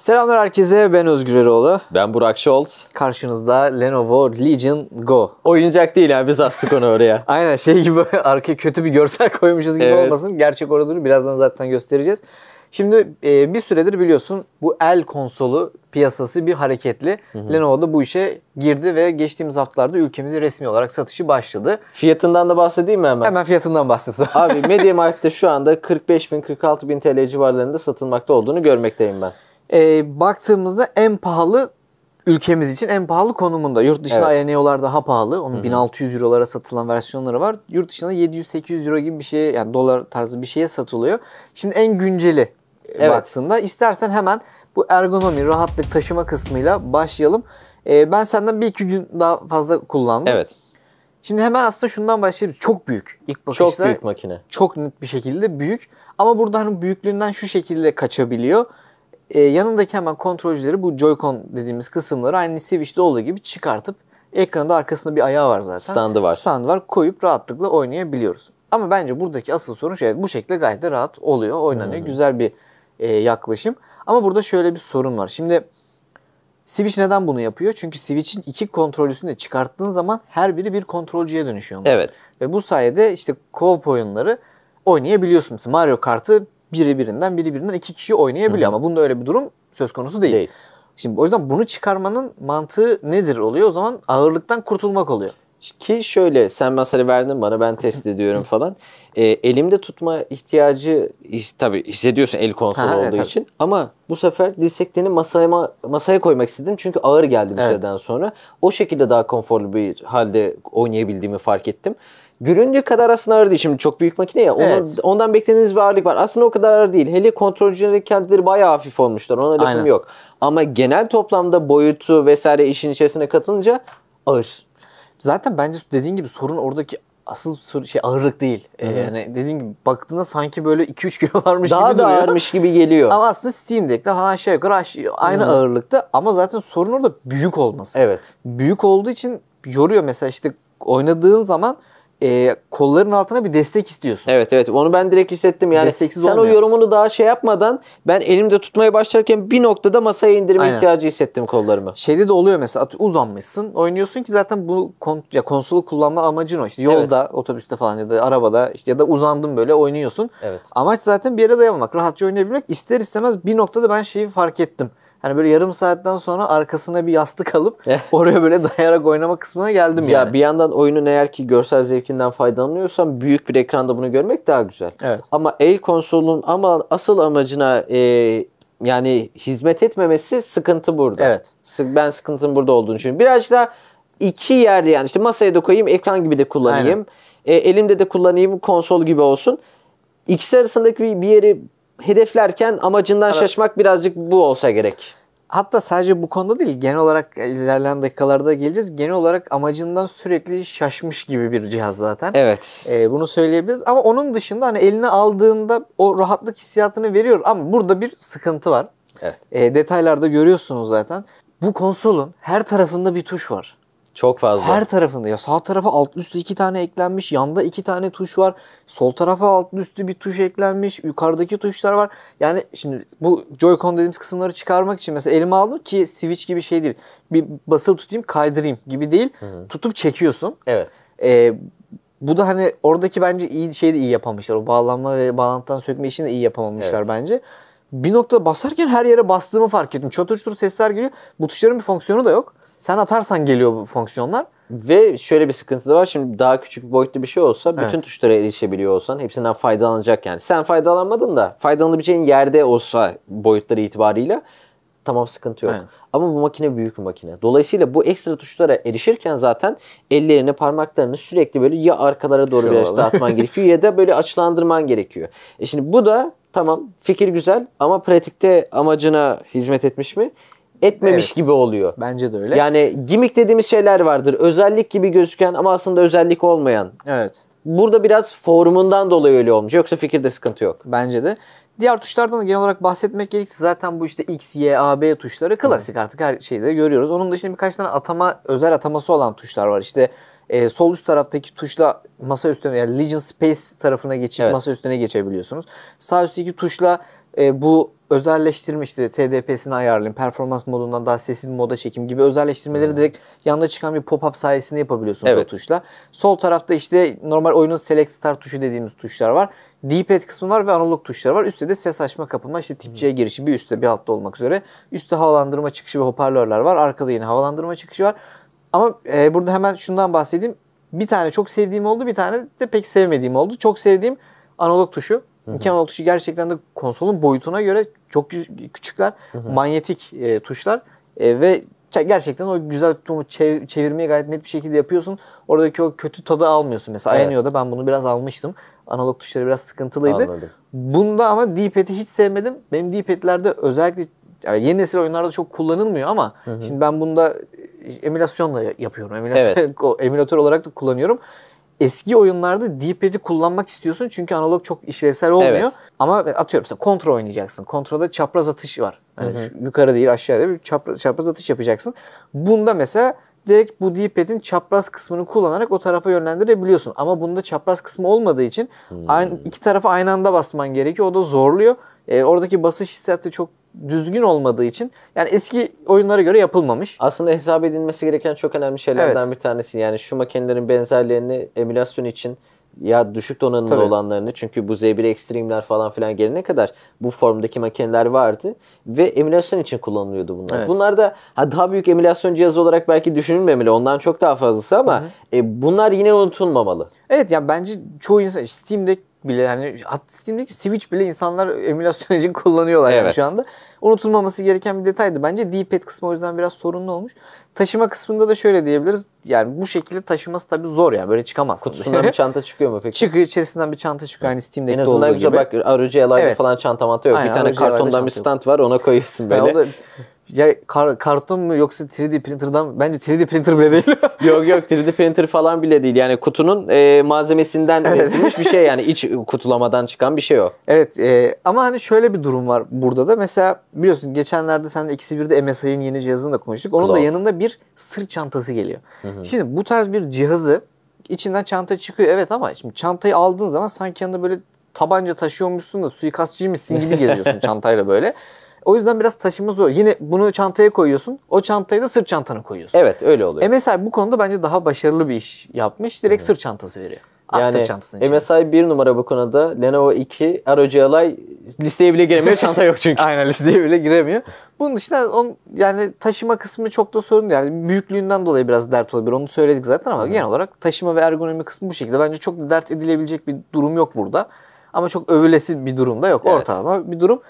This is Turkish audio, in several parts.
Selamlar herkese ben Özgür Eroğlu. Ben Burak Scholz. Karşınızda Lenovo Legion Go. Oyuncak değil abi biz astık onu oraya. Aynen şey gibi arkaya kötü bir görsel koymuşuz gibi Evet. olmasın. Gerçek duruyor. Birazdan zaten göstereceğiz. Şimdi e, bir süredir biliyorsun bu el konsolu piyasası bir hareketli. Lenovo da bu işe girdi ve geçtiğimiz haftalarda ülkemizde resmi olarak satışı başladı. Fiyatından da bahsedeyim mi hemen? Hemen fiyatından bahsediyorum. Abi MediaMarkt'ta şu anda 45 bin 46 bin TL civarlarında satılmakta olduğunu görmekteyim ben. E, baktığımızda en pahalı ülkemiz için en pahalı konumunda. Yurt dışında Evet. INEO'lar daha pahalı. Onun 1600 eurolara satılan versiyonları var. Yurt dışında 700-800 euro gibi bir şeye yani dolar tarzı bir şeye satılıyor. Şimdi en günceli e, Evet. baktığında istersen hemen bu ergonomi, rahatlık, taşıma kısmıyla başlayalım. E, ben senden bir iki gün daha fazla kullandım. Evet. Şimdi hemen aslında şundan başlayabiliriz. Çok büyük. İlk bakışta Çok büyük makine. çok net bir şekilde büyük. Ama burada hani büyüklüğünden şu şekilde kaçabiliyor. Ee, yanındaki hemen kontrolcüleri bu Joy-Con dediğimiz kısımları aynı Switch'te olduğu gibi çıkartıp ekranda arkasında bir ayağı var zaten. Standı var. Standı var. Koyup rahatlıkla oynayabiliyoruz. Ama bence buradaki asıl sorun şey bu şekilde gayet de rahat oluyor. Oynanıyor. Güzel bir e, yaklaşım. Ama burada şöyle bir sorun var. Şimdi Switch neden bunu yapıyor? Çünkü Switch'in iki kontrolcüsünü de çıkarttığın zaman her biri bir kontrolcüye dönüşüyor. Evet. Ve bu sayede işte co-op oyunları oynayabiliyorsun. Mario Kart'ı biri birinden biri birinden iki kişi oynayabiliyor ama bunda öyle bir durum söz konusu değil. Değil. Şimdi o yüzden bunu çıkarmanın mantığı nedir oluyor? O zaman ağırlıktan kurtulmak oluyor. Ki şöyle sen mesela verdin bana ben test ediyorum falan. Ee, elimde tutma ihtiyacı his, tabii hissediyorsun el konsolu Ha, evet, olduğu tabii. için. Ama bu sefer dirseklerini masaya, masaya koymak istedim. Çünkü ağır geldi bir Evet. süreden sonra. O şekilde daha konforlu bir halde oynayabildiğimi fark ettim. Göründüğü kadar aslında ağır değil. Şimdi çok büyük makine ya. Ona- Evet. Ondan beklediğiniz bir ağırlık var. Aslında o kadar ağır değil. Hele kontrolcülerin kendileri bayağı hafif olmuşlar. Ona lafım Aynen. yok. Ama genel toplamda boyutu vesaire işin içerisine katılınca ağır. Zaten bence dediğin gibi sorun oradaki asıl şey ağırlık değil. Ee, yani dediğin gibi baktığında sanki böyle 2-3 kilo varmış Daha gibi da duruyor. ağırmış gibi geliyor. Ama aslında Steam Deck'te falan aşağı yukarı aş- aynı ağırlıkta ama zaten sorun orada büyük olması. Evet. büyük olduğu için yoruyor mesela işte oynadığın zaman e, kolların altına bir destek istiyorsun. Evet evet onu ben direkt hissettim yani Desteksiz sen olmuyor. o yorumunu daha şey yapmadan ben elimde tutmaya başlarken bir noktada masaya indirme Aynen. ihtiyacı hissettim kollarımı. Şeyde de oluyor mesela uzanmışsın oynuyorsun ki zaten bu kon- ya konsolu kullanma amacın o işte yolda otobüste falan ya da arabada işte ya da uzandın böyle oynuyorsun. Evet. Amaç zaten bir yere dayanmak rahatça oynayabilmek ister istemez bir noktada ben şeyi fark ettim. Hani böyle yarım saatten sonra arkasına bir yastık alıp oraya böyle dayayarak oynama kısmına geldim Ya yani. bir yandan oyunun eğer ki görsel zevkinden faydalanıyorsan büyük bir ekranda bunu görmek daha güzel. Evet. Ama el konsolunun ama asıl amacına e, yani hizmet etmemesi sıkıntı burada. Evet. Ben sıkıntının burada olduğunu düşünüyorum. Birazcık daha iki yerde yani işte masaya da koyayım, ekran gibi de kullanayım. E, elimde de kullanayım, konsol gibi olsun. İkisi arasındaki bir yeri hedeflerken amacından şaşmak birazcık bu olsa gerek. Hatta sadece bu konuda değil genel olarak ilerleyen dakikalarda geleceğiz. Genel olarak amacından sürekli şaşmış gibi bir cihaz zaten. Evet. Ee, bunu söyleyebiliriz ama onun dışında hani eline aldığında o rahatlık hissiyatını veriyor ama burada bir sıkıntı var. Evet. Ee, detaylarda görüyorsunuz zaten. Bu konsolun her tarafında bir tuş var. Çok fazla. Her tarafında ya sağ tarafa alt üstü iki tane eklenmiş, yanda iki tane tuş var. Sol tarafa alt üstü bir tuş eklenmiş, yukarıdaki tuşlar var. Yani şimdi bu Joy-Con dediğimiz kısımları çıkarmak için mesela elime aldım ki Switch gibi şey değil. Bir basılı tutayım kaydırayım gibi değil. Tutup çekiyorsun. Evet. Ee, bu da hani oradaki bence iyi şey de iyi yapamışlar. O bağlanma ve bağlantıdan sökme işini de iyi yapamamışlar Evet. bence. Bir noktada basarken her yere bastığımı fark ettim. Çatır çutur sesler geliyor. Bu tuşların bir fonksiyonu da yok. Sen atarsan geliyor bu fonksiyonlar. Ve şöyle bir sıkıntı da var. Şimdi daha küçük boyutlu bir şey olsa bütün Evet. tuşlara erişebiliyor olsan hepsinden faydalanacak yani. Sen faydalanmadın da faydalanabileceğin yerde olsa boyutları itibarıyla tamam sıkıntı yok. Aynen. Ama bu makine büyük bir makine. Dolayısıyla bu ekstra tuşlara erişirken zaten ellerini, parmaklarını sürekli böyle ya arkalara doğru Şöyle biraz dağıtman gerekiyor ya da böyle açılandırman gerekiyor. E şimdi bu da tamam fikir güzel ama pratikte amacına hizmet etmiş mi? Etmemiş Evet. gibi oluyor. Bence de öyle. Yani gimmick dediğimiz şeyler vardır. Özellik gibi gözüken ama aslında özellik olmayan. Evet. Burada biraz formundan dolayı öyle olmuş. Yoksa fikirde sıkıntı yok. Bence de. Diğer tuşlardan da genel olarak bahsetmek gerekirse zaten bu işte X, Y, A, B tuşları klasik artık her şeyde görüyoruz. Onun dışında birkaç tane atama, özel ataması olan tuşlar var. İşte e, sol üst taraftaki tuşla masa üstüne yani Legion Space tarafına geçip Evet. masa üstüne geçebiliyorsunuz. Sağ üstteki tuşla e, bu özelleştirme işte TDP'sini ayarlayayım, performans modundan daha sessiz bir moda çekeyim gibi özelleştirmeleri direkt yanında çıkan bir pop-up sayesinde yapabiliyorsunuz Evet. o tuşla. Sol tarafta işte normal oyunun select start tuşu dediğimiz tuşlar var. D-pad kısmı var ve analog tuşları var. Üstte de ses açma kapama işte tip C girişi bir üstte bir altta olmak üzere. Üstte havalandırma çıkışı ve hoparlörler var. Arkada yine havalandırma çıkışı var. Ama e, burada hemen şundan bahsedeyim. Bir tane çok sevdiğim oldu, bir tane de pek sevmediğim oldu. Çok sevdiğim analog tuşu. Analog tuşu gerçekten de konsolun boyutuna göre çok küçükler. Manyetik e, tuşlar E, ve ge- gerçekten o güzel tutumu çev- çevirmeyi gayet net bir şekilde yapıyorsun. Oradaki o kötü tadı almıyorsun. Mesela Evet. Ayanio'da ben bunu biraz almıştım. Analog tuşları biraz sıkıntılıydı. Anladım. Bunda ama D-pad'i hiç sevmedim. Benim D-pad'lerde özellikle yani yeni nesil oyunlarda çok kullanılmıyor ama şimdi ben bunda emülasyonla yapıyorum. Emülasyon, Evet. emülatör olarak da kullanıyorum. Eski oyunlarda D-pad'i kullanmak istiyorsun çünkü analog çok işlevsel olmuyor. Evet. Ama atıyorum mesela kontrol oynayacaksın. Kontrolda çapraz atış var. Yani şu yukarı değil aşağıda bir çapraz, çapraz atış yapacaksın. Bunda mesela direkt bu D-pad'in çapraz kısmını kullanarak o tarafa yönlendirebiliyorsun. Ama bunda çapraz kısmı olmadığı için aynı, iki tarafa aynı anda basman gerekiyor. O da zorluyor. E, oradaki basış hissiyatı çok düzgün olmadığı için yani eski oyunlara göre yapılmamış. Aslında hesap edilmesi gereken çok önemli şeylerden Evet. bir tanesi. Yani şu makinelerin benzerlerini emülasyon için ya düşük donanımlı Tabii. olanlarını çünkü bu Z1 Extreme'ler falan filan gelene kadar bu formdaki makineler vardı ve emülasyon için kullanılıyordu bunlar. Evet. Bunlar da ha, daha büyük emülasyon cihazı olarak belki düşünülmemeli. Ondan çok daha fazlası ama e, bunlar yine unutulmamalı. Evet ya bence çoğu insan Steam'de bile yani hatta Steam'deki Switch bile insanlar emülasyon için kullanıyorlar yani Evet. şu anda. Unutulmaması gereken bir detaydı. Bence D-pad kısmı o yüzden biraz sorunlu olmuş. Taşıma kısmında da şöyle diyebiliriz. Yani bu şekilde taşıması tabii zor yani. Böyle çıkamazsın. Kutusundan bir çanta çıkıyor mu peki? Çıkıyor içerisinden bir çanta çıkıyor. En Steam'deki azından olduğu güzel gibi. bak aracı alayda Evet. falan çanta manta yok. Aynen, bir tane kartondan bir çanta yok. stand var ona koyuyorsun Yani böyle. o da ya kar- karton mu yoksa 3D printer'dan bence 3D printer bile değil. yok yok 3D printer falan bile değil. Yani kutunun e, malzemesinden üretilmiş bir şey yani iç kutulamadan çıkan bir şey o. Evet e, ama hani şöyle bir durum var burada da. Mesela biliyorsun geçenlerde sen ikisi bir de MSI'nin yeni cihazını da konuştuk. Onun da Cloud. yanında bir sırt çantası geliyor. Şimdi bu tarz bir cihazı içinden çanta çıkıyor evet ama şimdi çantayı aldığın zaman sanki yanında böyle tabanca taşıyormuşsun da suikastçıymışsın gibi geziyorsun çantayla böyle. O yüzden biraz taşıma zor. Yine bunu çantaya koyuyorsun. O çantayı da sırt çantana koyuyorsun. Evet öyle oluyor. MSI bu konuda bence daha başarılı bir iş yapmış. Direkt sırt çantası veriyor. At Yani sırt çantasının. MSI bir numara bu konuda. Lenovo 2, ROG Ally listeye bile giremiyor. çanta yok çünkü. Aynen listeye bile giremiyor. Bunun dışında on, yani taşıma kısmı çok da sorun değil. Yani büyüklüğünden dolayı biraz dert olabilir. Onu söyledik zaten ama genel olarak taşıma ve ergonomi kısmı bu şekilde. Bence çok dert edilebilecek bir durum yok burada. Ama çok övülesi bir durum da yok. Evet. Ortalama bir durum.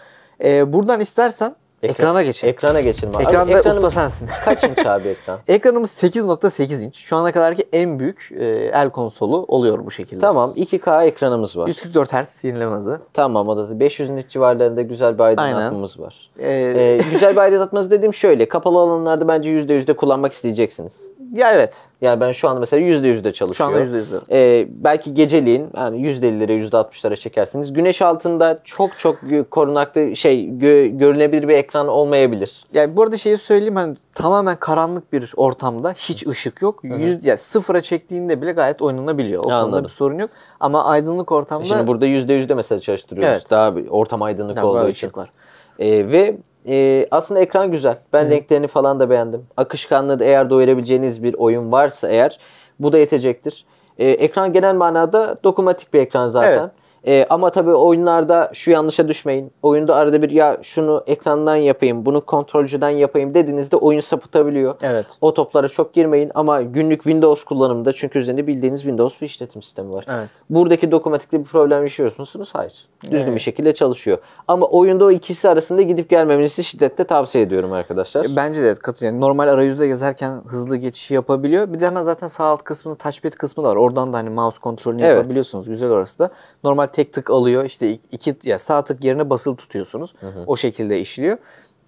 Ee, buradan istersen ekrana geçelim. Ekrana geçelim. abi. Ekranda Ekranımız usta sensin. Kaç inç abi ekran? Ekranımız 8.8 inç. Şu ana kadarki en büyük e, el konsolu oluyor bu şekilde. tamam 2K ekranımız var. 144 Hz yenileme hızı. Tamam o da 500 nit civarlarında güzel bir aydınlatmamız var. Ee, Ee, güzel bir aydınlatması dediğim şöyle. Kapalı alanlarda bence %100'de kullanmak isteyeceksiniz. ya evet. Yani ben şu anda mesela %100'de Şu çalışıyor. anda %100'de. Ee, belki geceliğin yani %50'lere %60'lara çekersiniz. Güneş altında çok çok korunaklı şey gö- görünebilir bir ekran olmayabilir. Yani bu arada şeyi söyleyeyim hani tamamen karanlık bir ortamda hiç ışık yok. Yüz, yani sıfıra çektiğinde bile gayet oynanabiliyor. O konuda Anladım. bir sorun yok. Ama aydınlık ortamda Şimdi burada %100'de mesela çalıştırıyoruz. Evet. Daha bir ortam aydınlık Yani olduğu için. var. Ee, ve e, aslında ekran güzel. Ben renklerini falan da beğendim. Akışkanlığı da eğer doyurabileceğiniz bir oyun varsa eğer bu da yetecektir. Ee, ekran genel manada dokunmatik bir ekran zaten. Evet. Ee, ama tabii oyunlarda şu yanlışa düşmeyin. Oyunda arada bir ya şunu ekrandan yapayım, bunu kontrolcüden yapayım dediğinizde oyun sapıtabiliyor. Evet. O toplara çok girmeyin ama günlük Windows kullanımında çünkü üzerinde bildiğiniz Windows bir işletim sistemi var. Evet. Buradaki dokunmatikte bir problem yaşıyor musunuz? Hayır. Düzgün bir şekilde çalışıyor. Ama oyunda o ikisi arasında gidip gelmemenizi şiddetle tavsiye ediyorum arkadaşlar. Bence de evet, katılıyorum. Yani normal arayüzde gezerken hızlı geçişi yapabiliyor. Bir de hemen zaten sağ alt kısmında touchpad kısmı da var. Oradan da hani mouse kontrolünü Evet. yapabiliyorsunuz. Güzel orası da. Normal tek tık alıyor. İşte iki ya sağ tık yerine basılı tutuyorsunuz. O şekilde işliyor.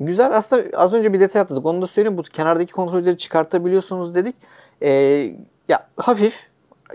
Güzel. Aslında az önce bir detay atladık. Onu da söyleyeyim. Bu kenardaki kontrolleri çıkartabiliyorsunuz dedik. Ee, ya hafif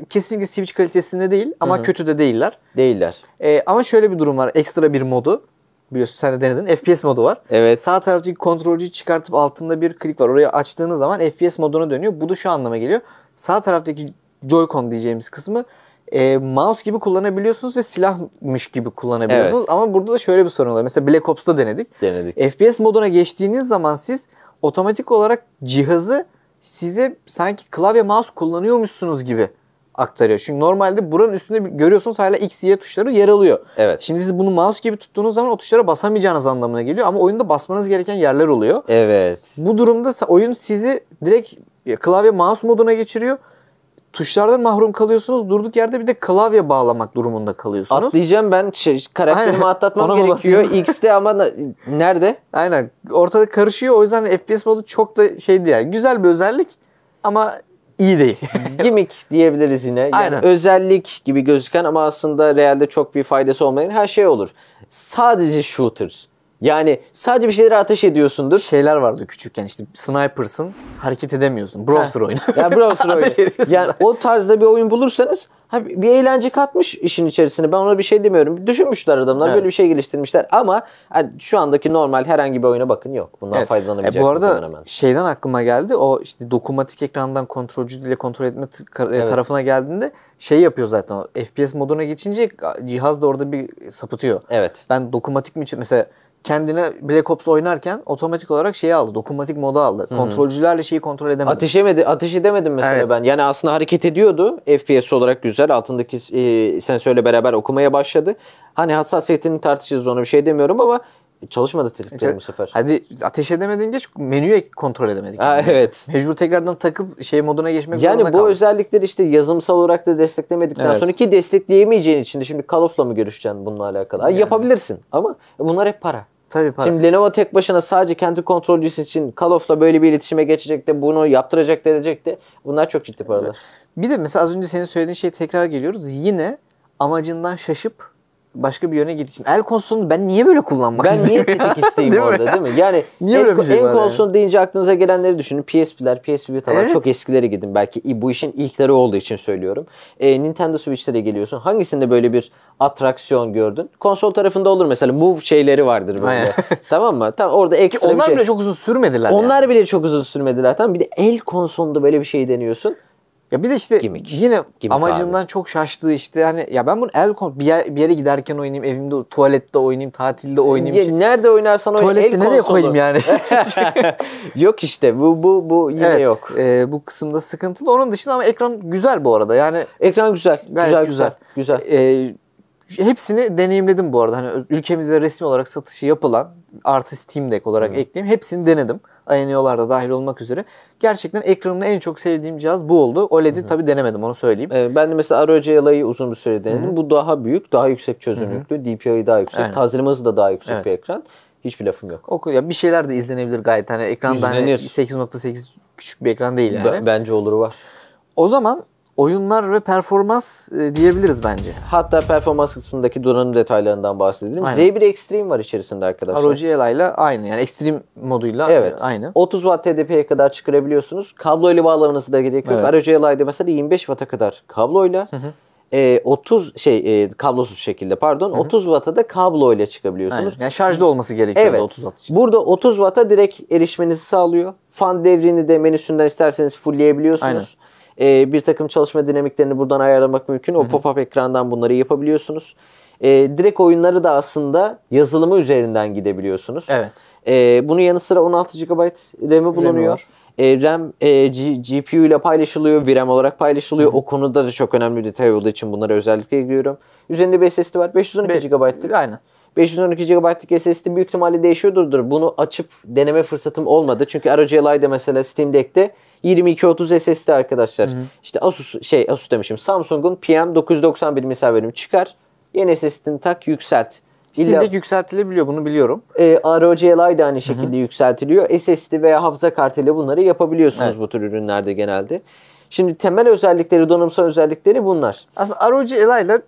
kesinlikle Switch kalitesinde değil ama kötü de değiller. Değiller. Ee, ama şöyle bir durum var. Ekstra bir modu. Biliyorsun sen de denedin. FPS modu var. Evet. Sağ taraftaki kontrolcüyü çıkartıp altında bir klik var. Orayı açtığınız zaman FPS moduna dönüyor. Bu da şu anlama geliyor. Sağ taraftaki Joy-Con diyeceğimiz kısmı e, mouse gibi kullanabiliyorsunuz ve silahmış gibi kullanabiliyorsunuz. Ama burada da şöyle bir sorun oluyor. Mesela Black Ops'ta denedik. Denedik. FPS moduna geçtiğiniz zaman siz otomatik olarak cihazı size sanki klavye mouse kullanıyormuşsunuz gibi aktarıyor. Çünkü normalde buranın üstünde görüyorsunuz hala X, Y tuşları yer alıyor. Evet. Şimdi siz bunu mouse gibi tuttuğunuz zaman o tuşlara basamayacağınız anlamına geliyor ama oyunda basmanız gereken yerler oluyor. Evet. Bu durumda oyun sizi direkt klavye mouse moduna geçiriyor. Tuşlardan mahrum kalıyorsunuz. Durduk yerde bir de klavye bağlamak durumunda kalıyorsunuz. Atlayacağım ben şey, karakterimi Aynen. atlatmam Ona gerekiyor. X'te ama nerede? Aynen. Ortada karışıyor. O yüzden FPS modu çok da şey değil. Yani güzel bir özellik ama iyi değil. Gimmick diyebiliriz yine. Yani Aynen. özellik gibi gözüken ama aslında realde çok bir faydası olmayan her şey olur. Sadece shooter. Yani sadece bir şeylere ateş ediyorsundur. Şeyler vardı küçükken işte sniper'sın hareket edemiyorsun. Browser oyunu. Ya browser oyunu. Yani o tarzda bir oyun bulursanız bir eğlence katmış işin içerisine. Ben ona bir şey demiyorum. Düşünmüşler adamlar. Evet. Böyle bir şey geliştirmişler. Ama hani şu andaki normal herhangi bir oyuna bakın yok. Bundan Evet. E, faydalanabileceksiniz bu arada hemen şeyden aklıma geldi. O işte dokunmatik ekrandan kontrolcü ile kontrol etme e, Evet. tarafına geldiğinde şey yapıyor zaten o FPS moduna geçince cihaz da orada bir sapıtıyor. Evet. Ben dokunmatik mi mesela kendine Black Ops oynarken otomatik olarak şeyi aldı. Dokunmatik modu aldı. Kontrolcülerle şeyi kontrol edemedim. Ateş emedi, ateş edemedim mesela Evet. ben. Yani aslında hareket ediyordu. FPS olarak güzel. Altındaki e, sensörle beraber okumaya başladı. Hani hassasiyetini tartışırız ona bir şey demiyorum ama çalışmadı tetiklerim bu sefer. Hadi ateş edemedin geç menüyü kontrol edemedik. Ha, evet. Mecbur tekrardan takıp şey moduna geçmek Yani zorunda bu kaldık. özellikleri işte yazılımsal olarak da desteklemedikten Evet. sonra ki destekleyemeyeceğin için de şimdi Call of'la mı görüşeceksin bununla alakalı? Ay, Yapabilirsin ama bunlar hep para. Tabii para. Şimdi Lenovo tek başına sadece kendi kontrolcüsü için Call of'la böyle bir iletişime geçecek de bunu yaptıracak da edecek de bunlar çok ciddi paralar. Bir de mesela az önce senin söylediğin şey tekrar geliyoruz. Yine amacından şaşıp başka bir yöne gidişim. El konsolunu ben niye böyle kullanmak Ben niye istiyorum? tetik isteyeyim Değil mi? orada değil mi? Yani Niye en, öyle bir şey en var yani? konsol deyince aklınıza gelenleri düşünün. PSP'ler, PSP Vita'lar Evet. çok eskileri gidin. Belki bu işin ilkleri olduğu için söylüyorum. Ee, Nintendo Switch'lere geliyorsun. Hangisinde böyle bir atraksiyon gördün? Konsol tarafında olur mesela. Move şeyleri vardır böyle. Aynen. tamam mı? Tamam orada ekstra bir Onlar şey. bile çok uzun sürmediler Onlar yani. bile çok uzun sürmediler. Tamam bir de el konsolunda böyle bir şey deniyorsun. Ya bir de işte Gimmick. yine Gimmick amacından çok şaştığı işte hani ya ben bunu el kon bir, yer, bir yere giderken oynayayım, evimde tuvalette oynayayım, tatilde oynayayım. Ya şey- nerede oynarsan oyna Tuvalette nereye konsolu. koyayım yani? yok işte bu bu bu yine evet, yok. e, bu kısımda sıkıntılı. Onun dışında ama ekran güzel bu arada. Yani Ekran güzel. Güzel güzel. güzel. Güzel. e, hepsini deneyimledim bu arada. Hani ülkemizde resmi olarak satışı yapılan artı Steam Deck olarak ekleyeyim. Hepsini denedim. INEO'lar da dahil olmak üzere. Gerçekten ekranını en çok sevdiğim cihaz bu oldu. OLED'i tabii denemedim onu söyleyeyim. Ee, Ben de mesela ROG Yala'yı uzun bir süre denedim. Bu daha büyük, daha yüksek çözünürlüklü, DPI daha yüksek, Aynen. tazeleme hızı da daha yüksek Evet. bir ekran. Hiçbir lafım yok. O, ya bir şeyler de izlenebilir gayet. Hani ekranda hani İzlenir. 8.8 küçük bir ekran değil yani. B- Bence oluru var. O zaman oyunlar ve performans e, diyebiliriz bence. Hatta performans kısmındaki donanım detaylarından bahsedelim. Aynen. Z1 Extreme var içerisinde arkadaşlar. ROG Ally ile aynı yani Extreme moduyla Evet. aynı. 30 Watt TDP'ye kadar çıkarabiliyorsunuz. Kabloyla bağlamanızı da gerek yok. Evet. ROG Ally'de mesela 25 Watt'a kadar kabloyla e, 30 şey e, kablosuz şekilde pardon 30 Watt'a da kabloyla çıkabiliyorsunuz. Aynen. Yani şarjda olması gerekiyor Evet. 30 watt için. Burada 30 Watt'a direkt erişmenizi sağlıyor. Fan devrini de menüsünden isterseniz fullleyebiliyorsunuz. Ee, bir takım çalışma dinamiklerini buradan ayarlamak mümkün. O pop-up ekrandan bunları yapabiliyorsunuz. Ee, direkt oyunları da aslında yazılımı üzerinden gidebiliyorsunuz. Evet. Ee, bunun yanı sıra 16 GB RAM'i bulunuyor. Ee, RAM e, G- GPU ile paylaşılıyor, VRAM olarak paylaşılıyor. O konuda da çok önemli bir detay olduğu için bunları özellikle ekliyorum. Üzerinde bir SSD var. 512 Be- GB'lık. Aynen. 512 GB'lık SSD büyük ihtimalle değişiyordur. Bunu açıp deneme fırsatım olmadı. Çünkü ROG Ally'de mesela Steam Deck'te 2230 SSD arkadaşlar. İşte Asus şey Asus demişim. Samsung'un PM991 misal verim çıkar. Yeni SSD'ni tak yükselt. İlla, Steam Deck yükseltilebiliyor bunu biliyorum. e, ROG Ally de aynı şekilde yükseltiliyor. SSD veya hafıza kartıyla bunları yapabiliyorsunuz Evet. bu tür ürünlerde genelde. Şimdi temel özellikleri, donanımsal özellikleri bunlar. Aslında ROG Ally ile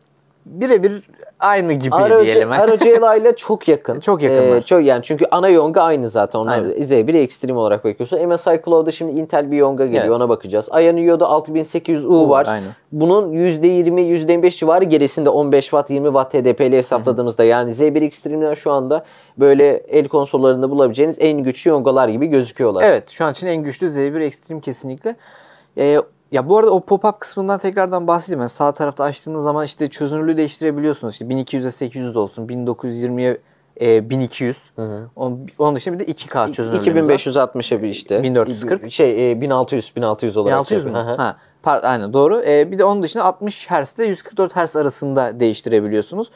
birebir aynı gibi ROG, diyelim. Ally ile çok yakın. Çok yakınlar. Ee, çok yani çünkü ana yonga aynı zaten. Onlar Aynen. Z1 Extreme olarak bakıyorsun. MSI Cloud'da şimdi Intel bir yonga geliyor Evet. ona bakacağız. Ionio'da 6800U U var, aynen. Bunun %20 %25 civarı gerisinde 15 Watt 20 Watt TDP'li hesapladığımızda yani Z1 Extreme'ler şu anda böyle el konsollarında bulabileceğiniz en güçlü yongalar gibi gözüküyorlar. Evet şu an için en güçlü Z1 Extreme kesinlikle. Ee, Ya bu arada o pop-up kısmından tekrardan bahsedeyim. Yani sağ tarafta açtığınız zaman işte çözünürlüğü değiştirebiliyorsunuz. İşte 1200'e 800 olsun, 1920'ye e, 1200. Onun, onun dışında bir de 2K çözünürlüğümüz var. 2560'a bir işte. 1440. Şey e, 1600 1600 olarak. 1600 şey mü? Hı hı. Ha, par- aynen doğru. Ee, bir de onun dışında 60 Hz ile 144 Hz arasında değiştirebiliyorsunuz.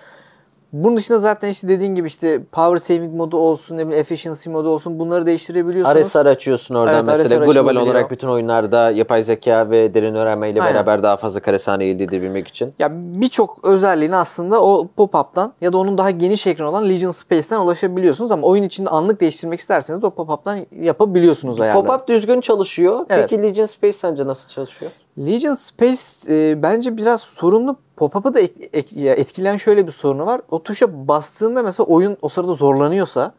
Bunun dışında zaten işte dediğin gibi işte power saving modu olsun, ne bileyim efficiency modu olsun bunları değiştirebiliyorsunuz. RSR açıyorsun oradan Evet, mesela. RSR Global olarak bütün oyunlarda yapay zeka ve derin öğrenmeyle Aynen. beraber daha fazla kare saniye elde edebilmek için. Ya birçok özelliğini aslında o pop-up'tan ya da onun daha geniş ekran olan Legion Space'ten ulaşabiliyorsunuz ama oyun içinde anlık değiştirmek isterseniz de o pop-up'tan yapabiliyorsunuz ayarları. Pop-up düzgün çalışıyor. Evet. Peki Legion Space sence nasıl çalışıyor? Legion Space e, bence biraz sorunlu. Pop-up'ı da ek- etkileyen şöyle bir sorunu var. O tuşa bastığında mesela oyun o sırada zorlanıyorsa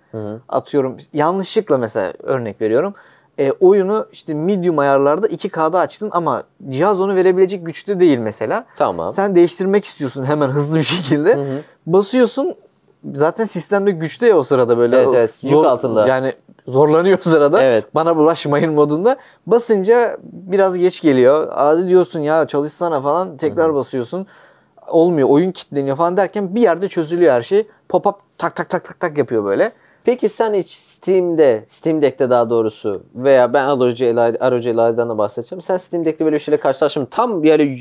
atıyorum yanlışlıkla mesela örnek veriyorum. E, oyunu işte medium ayarlarda 2K'da açtın ama cihaz onu verebilecek güçte değil mesela. Tamam. Sen değiştirmek istiyorsun hemen hızlı bir şekilde. Basıyorsun zaten sistemde güçte ya o sırada böyle. Evet, evet, yük altında. Yani zorlanıyor sırada. Evet. Bana bulaşmayın modunda. Basınca biraz geç geliyor. Hadi diyorsun ya çalışsana falan. Tekrar basıyorsun. Olmuyor. Oyun kilitleniyor falan derken bir yerde çözülüyor her şey. Pop-up tak tak tak tak tak yapıyor böyle. Peki sen hiç Steam'de, Steam Deck'te daha doğrusu veya ben ROG Eli'den de bahsedeceğim. Sen Steam Deck'te böyle bir şeyle karşılaştın. Tam yani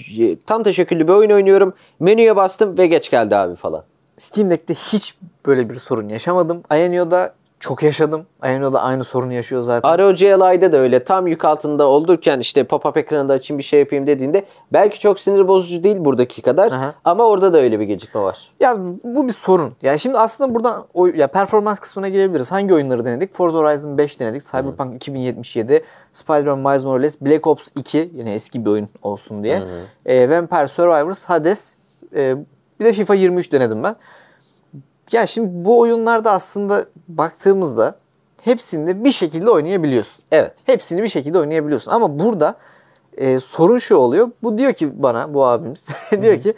tam teşekküllü bir oyun oynuyorum. Menüye bastım ve geç geldi abi falan. Steam Deck'te hiç böyle bir sorun yaşamadım. Ayanio'da çok yaşadım. Ayanio'da aynı sorunu yaşıyor zaten. ROG Li'de de öyle tam yük altında olurken işte pop-up ekranında açayım bir şey yapayım dediğinde belki çok sinir bozucu değil buradaki kadar Aha. ama orada da öyle bir gecikme var. Ya bu bir sorun. Yani şimdi aslında buradan o, ya performans kısmına gelebiliriz. Hangi oyunları denedik? Forza Horizon 5 denedik. Cyberpunk 2077, Spider-Man Miles Morales, Black Ops 2 yine eski bir oyun olsun diye. E, Vampire Survivors, Hades, e, bir de FIFA 23 denedim ben. Ya şimdi bu oyunlarda aslında baktığımızda hepsinde bir şekilde oynayabiliyorsun. Evet. Hepsini bir şekilde oynayabiliyorsun. Ama burada e, sorun şu oluyor. Bu diyor ki bana bu abimiz diyor ki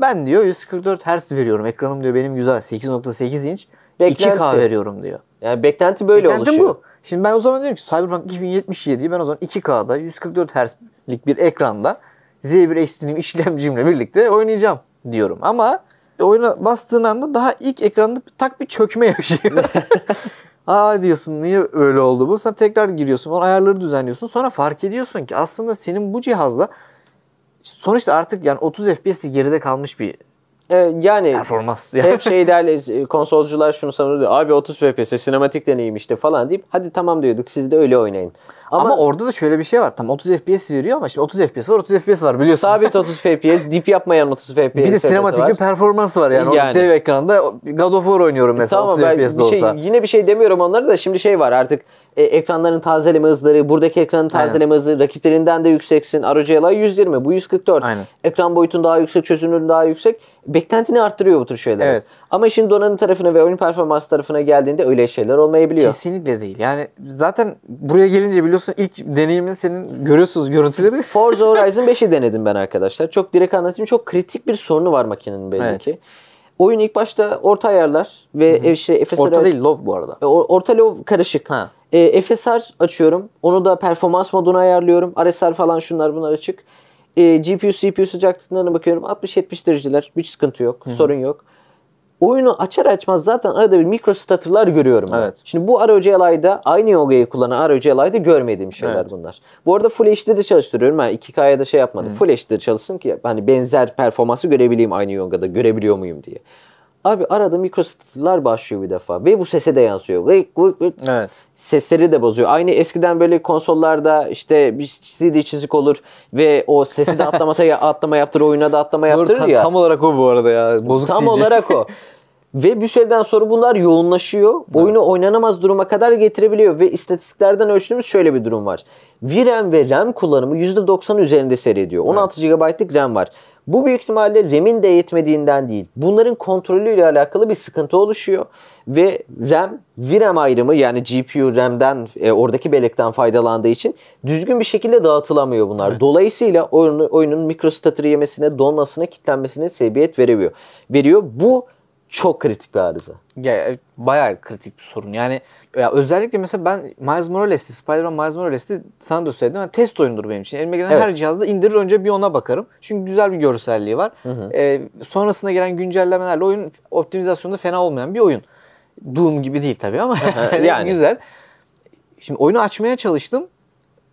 ben diyor 144 Hz veriyorum. Ekranım diyor benim güzel 8.8 inç. Beklenti. 2K veriyorum diyor. Yani beklenti böyle Beklentim oluşuyor. bu. Şimdi ben o zaman diyorum ki Cyberpunk 2077'yi ben o zaman 2K'da 144 Hz'lik bir ekranda Z1 Extreme işlemcimle birlikte oynayacağım diyorum. Ama oyuna bastığın anda daha ilk ekranda tak bir çökme yaşıyor. Aa diyorsun niye öyle oldu bu? Sen tekrar giriyorsun falan ayarları düzenliyorsun. Sonra fark ediyorsun ki aslında senin bu cihazla sonuçta artık yani 30 FPS'te geride kalmış bir Ee, yani performans. Yani. hep şey derler konsolcular şunu savunuyor. Abi 30 FPS sinematik deneyim işte falan deyip hadi tamam diyorduk siz de öyle oynayın. Ama, Ama, orada da şöyle bir şey var. Tam 30 FPS veriyor ama şimdi 30 FPS var 30 FPS var biliyorsun. sabit 30 FPS, dip yapmayan 30 FPS. Bir de sinematik var. bir performansı var yani. Yani. O dev ekranda God of War oynuyorum mesela Tamam 30 ben FPS'de bir şey, olsa. yine bir şey demiyorum onlara da şimdi şey var artık e, ekranların tazeleme hızları, buradaki ekranın tazeleme hızı rakiplerinden de yükseksin. ROG Ally 120, bu 144. Aynen. Ekran boyutun daha yüksek, çözünürlüğün daha yüksek. Beklentini arttırıyor bu tür şeyler. Evet. Ama işin donanım tarafına ve oyun performansı tarafına geldiğinde öyle şeyler olmayabiliyor. Kesinlikle değil. Yani zaten buraya gelince biliyorsun ilk deneyimin senin görüyorsunuz görüntüleri. Forza Horizon 5'i denedim ben arkadaşlar. Çok direkt anlatayım. Çok kritik bir sorunu var makinenin belli Evet. ki. Oyun ilk başta orta ayarlar ve ev şey FSR Orta değil low bu arada. E, or- Orta low karışık. Ha. E, FSR açıyorum. Onu da performans moduna ayarlıyorum. RSR falan şunlar bunlar açık. E, GPU CPU sıcaklıklarına bakıyorum. 60-70 dereceler. Hiç sıkıntı yok. Sorun yok. Oyunu açar açmaz zaten arada bir mikro stutter'lar görüyorum. ben. Evet. Şimdi bu ROG Li'da aynı yogayı kullanan ROG Li'da görmediğim şeyler Evet. bunlar. Bu arada Full HD'de çalıştırıyorum. Ben 2K'ya da şey yapmadım. Full HD'de çalışsın ki hani benzer performansı görebileyim aynı yogada. Görebiliyor muyum diye. Abi arada mikro stutter'lar başlıyor bir defa ve bu sese de yansıyor. Gık gık gık. Evet. Sesleri de bozuyor. Aynı eskiden böyle konsollarda işte bir CD çizik olur ve o sesi de atlama, atlama yaptırır, oyuna da atlama Doğru, yaptırır tam, ya. tam olarak o bu arada ya. Bozuk Tam CD. olarak o. Ve bir süreden sonra bunlar yoğunlaşıyor. Oyunu oynanamaz duruma kadar getirebiliyor. Ve istatistiklerden ölçtüğümüz şöyle bir durum var. VRAM ve RAM kullanımı %90 üzerinde seyrediyor. 16 GB'lık RAM var. Bu büyük ihtimalle RAM'in de yetmediğinden değil. Bunların kontrolüyle alakalı bir sıkıntı oluşuyor. Ve RAM, VRAM ayrımı yani GPU RAM'den e, oradaki bellekten faydalandığı için düzgün bir şekilde dağıtılamıyor bunlar. Dolayısıyla oyunu, oyunun mikrostatürü yemesine, donmasına, kilitlenmesine sebebiyet veriyor. veriyor. Bu çok kritik bir arıza. Ya, e, bayağı kritik bir sorun. Yani ya özellikle mesela ben Miles Morales'ti, Spider-Man Miles Morales'ti sana da söyledim. Yani test oyunudur benim için. Elime gelen Evet. her cihazda indirir önce bir ona bakarım. Çünkü güzel bir görselliği var. Ee, sonrasında gelen güncellemelerle oyun optimizasyonu fena olmayan bir oyun. Doom gibi değil tabii ama yani güzel. Şimdi oyunu açmaya çalıştım.